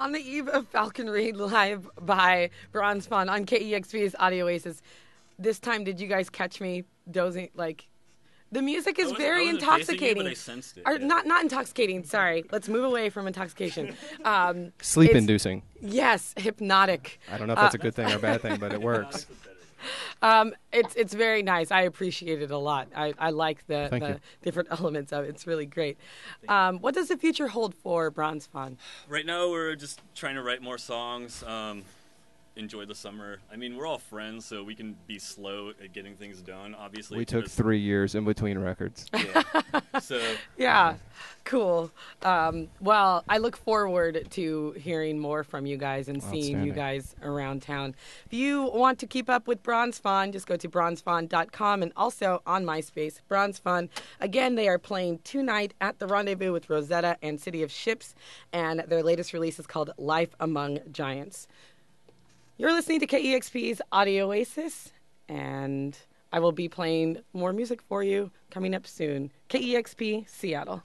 On the eve of Falconry live by Bronze Fawn on KEXP's Audio Oasis, this time did you guys catch me dozing? Like, the music is wasn't- I very wasn't facing you, intoxicating. but I sensed it, Or yeah. not not intoxicating. Sorry, let's move away from intoxication. Um, Sleep inducing. Yes, hypnotic. I don't know if that's a good thing or a bad thing, but it works. Um, it's it's very nice. I appreciate it a lot. I, I like the, the different elements of it. It's really great. Um, what does the future hold for Bronze Fawn? Right now, we're just trying to write more songs. Um, enjoy the summer. I mean, we're all friends, so we can be slow at getting things done. Obviously, We took three years in between records. Yeah. so Yeah, cool. Um, well, I look forward to hearing more from you guys and seeing you guys around town. If you want to keep up with Bronze Fawn, just go to bronzefawn.com and also on MySpace, Bronze Fawn. Again, they are playing tonight at the Rendezvous with Rosetta and City of Ships, and their latest release is called Life Among Giants. You're listening to KEXP's Audio Oasis, and I will be playing more music for you coming up soon. KEXP Seattle.